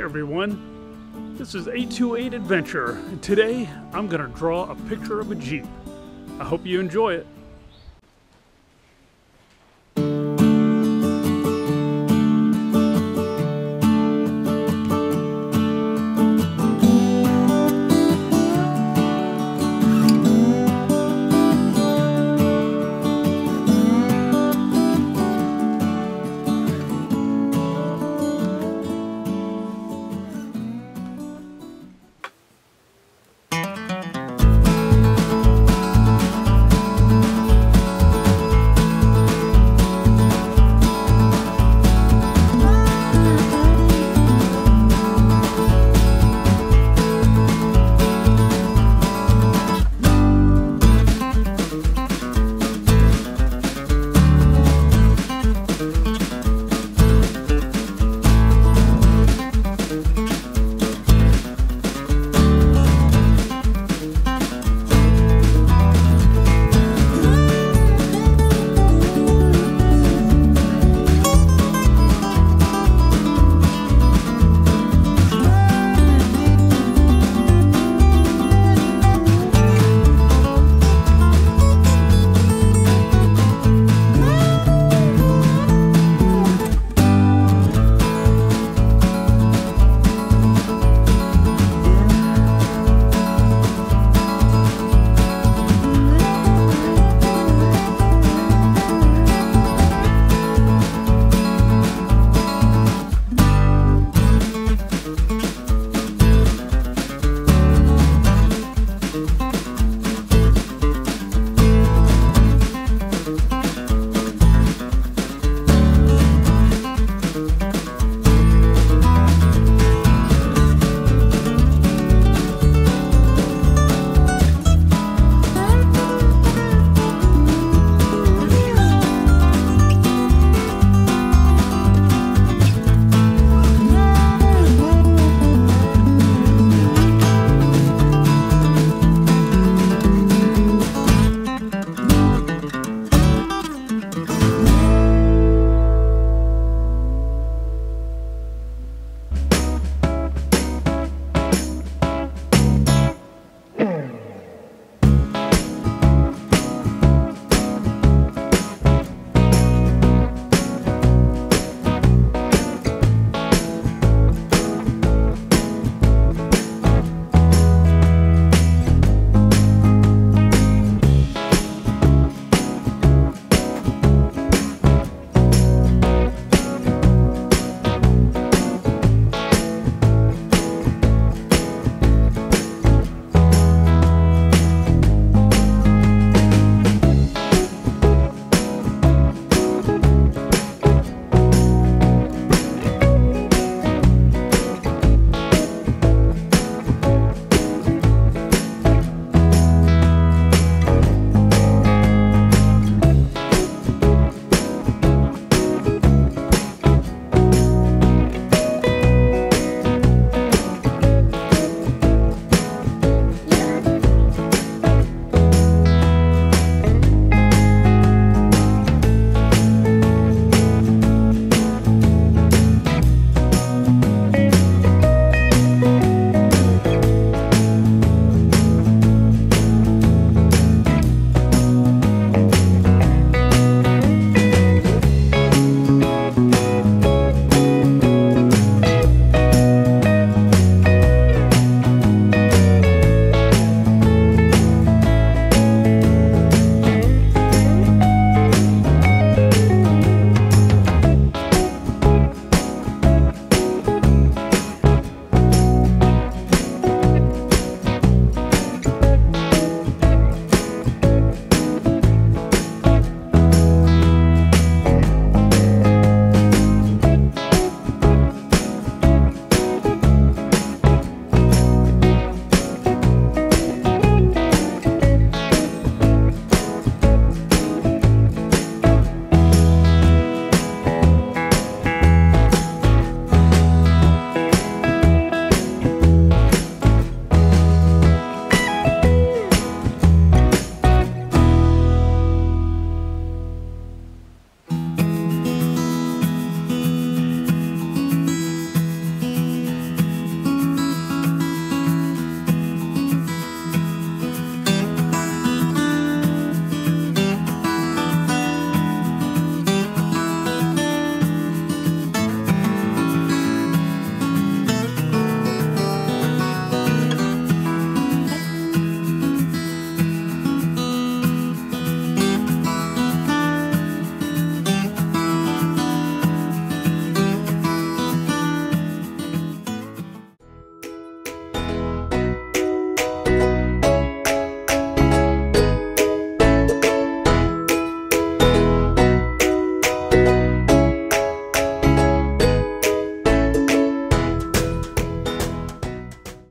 everyone, this is 828 Adventure, and today I'm going to draw a picture of a Jeep. I hope you enjoy it.